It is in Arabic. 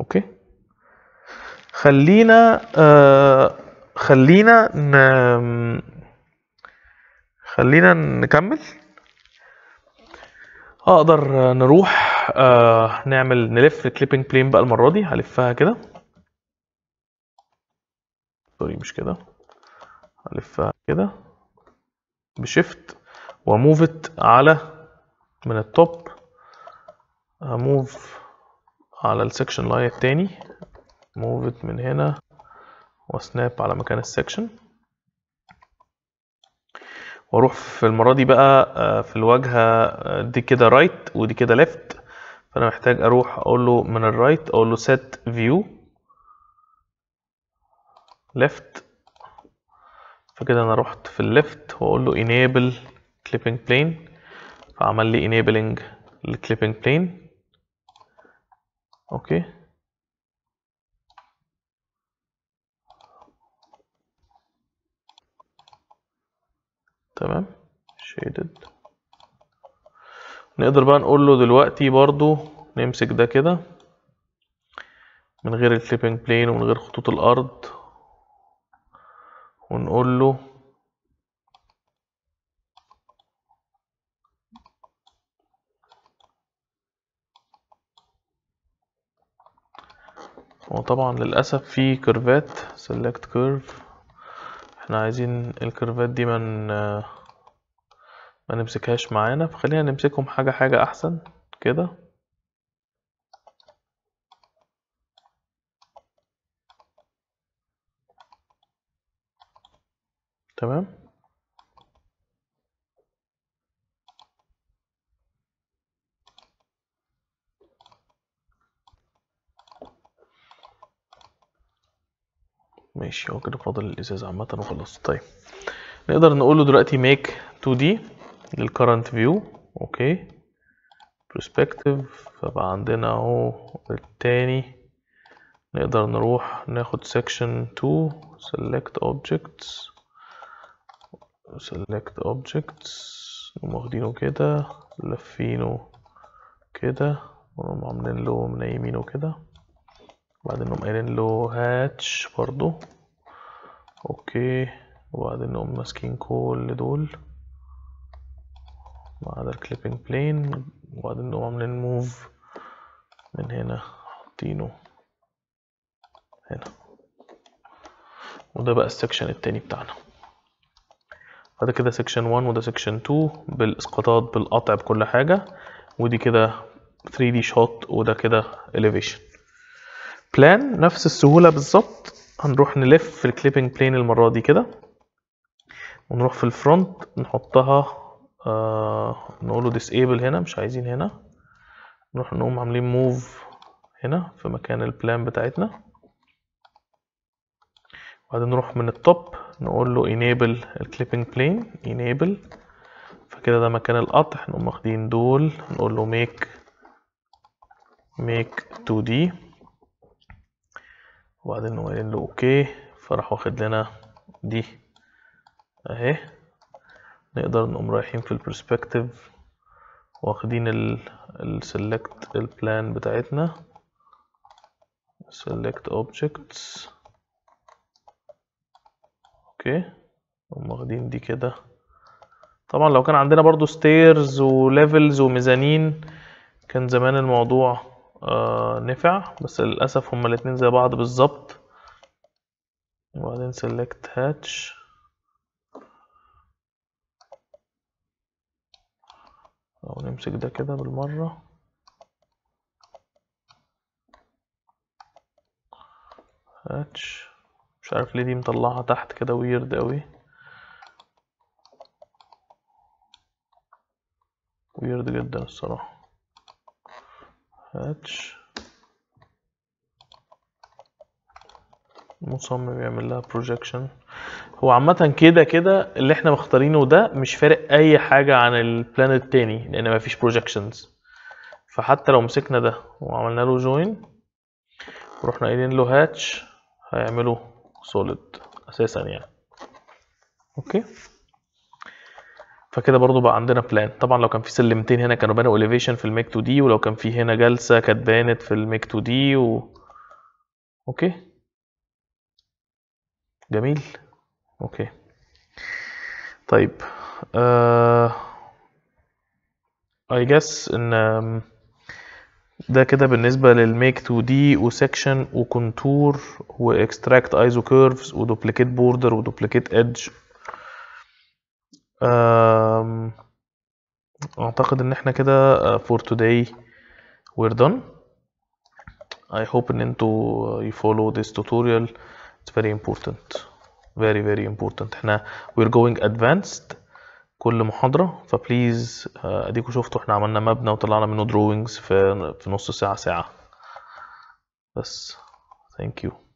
Okay. خلينا آه خلينا ن... خلينا نكمل. أقدر نروح آه نعمل نلف clipping plane بقى المرة دي هلفها كده. Sorry مش كده. هلفها كده. ب shift و move ت على من التوب هموف على ال section line التاني. move ت من هنا و snap على مكان ال section وأروح في المرة دي بقى آه، في الواجهة آه، دي كده right ودي كده left فأنا محتاج أروح أقول له من ال right أقول له set view. Left. فكده أنا رحت في ال left وأقول له enable clipping plane. فعمل لي enabling للclipping plane. أوكي. تمام. Shaded. نقدر بقى نقول له دلوقتي برضو نمسك ده كده. من غير ال clipping plane ومن غير خطوط الأرض. ونقول له هو طبعا للأسف في كيرفات select curve. إحنا عايزين الكيرفات دي من ما نمسكهاش معانا. فخلينا نمسكهم حاجة حاجة أحسن كده. تمام؟ ماشي هو كده فاضل الإزاز عامة وخلاص. طيب نقدر نقول له دلوقتي make 2D للcurrent view. أوكي perspective فبقى عندنا اهو التاني. نقدر نروح ناخد section 2 select objects. Select objects نقوم واخدينه كده لفينه كده ونقوم عاملين له منيمينه كده. وبعدين نقوم قايلين له hatch برضو. أوكي. وبعدين نقوم ماسكين كل دول. ما عدا ال clipping plane وبعدين نقوم عاملين move من هنا. حاطينه هنا. وده بقى ال section التاني بتاعنا. بعد كده section 1 وده section 2 بالاسقاطات بالقطع بكل حاجة. ودي كده 3D shot وده كده elevation. plan نفس السهولة بالظبط. هنروح نلف في ال clipping plane المرة دي كده ونروح في ال front نحطها آه نقوله disable هنا مش عايزين هنا. نروح نقوم عاملين move هنا في مكان ال plan بتاعتنا. بعدين نروح من ال top نقول له enable ال clipping plane enable. فكده ده مكان القطع نقوم واخدين دول نقول له make make 2D وبعدين قايلين له أوكي فراح واخد لنا دي أهي. نقدر نقوم رايحين في ال perspective واخدين ال select ال plan بتاعتنا. select objects. أوكي. نقوم واخدين دي كده. طبعا لو كان عندنا برضو stairs و levels و mezzanine كان زمان الموضوع نفع. بس للأسف هما الاتنين زي بعض بالظبط. وبعدين select hatch. أو نمسك ده كده بالمرة. hatch. مش عارف ليه دي مطلعها تحت كده ويرد أوي. ويرد جدا الصراحة. هاتش مصمم يعمل لها بروجيكشن هو عامة كده كده اللي إحنا مختارينه ده مش فارق أي حاجة عن البلان التاني لأن مفيش بروجيكشنز فحتى لو مسكنا ده وعملنا له جوين ورحنا قايلين له هاتش هيعمله سوليد أساسا يعني. أوكي؟ فكده برضو بقى عندنا plan طبعا لو كان في سلمتين هنا كانوا بانوا elevation في ال make 2D ولو كان في هنا جلسة كانت بانت في ال make 2D و... أوكي. جميل. أوكي. طيب uh, I إن ده كده بالنسبة لل make 2D و section و contour و extract iso curves و duplicate border و duplicate edge اعتقد ان إحنا كده uh, for today we're done I hope ان أنتوا you follow this tutorial it's very important very very important إحنا we're going advanced كل محاضرة ف please اديكوا شفتوا إحنا عملنا مبنى وطلعنا منه drawings في في نص ساعة ساعة بس thank you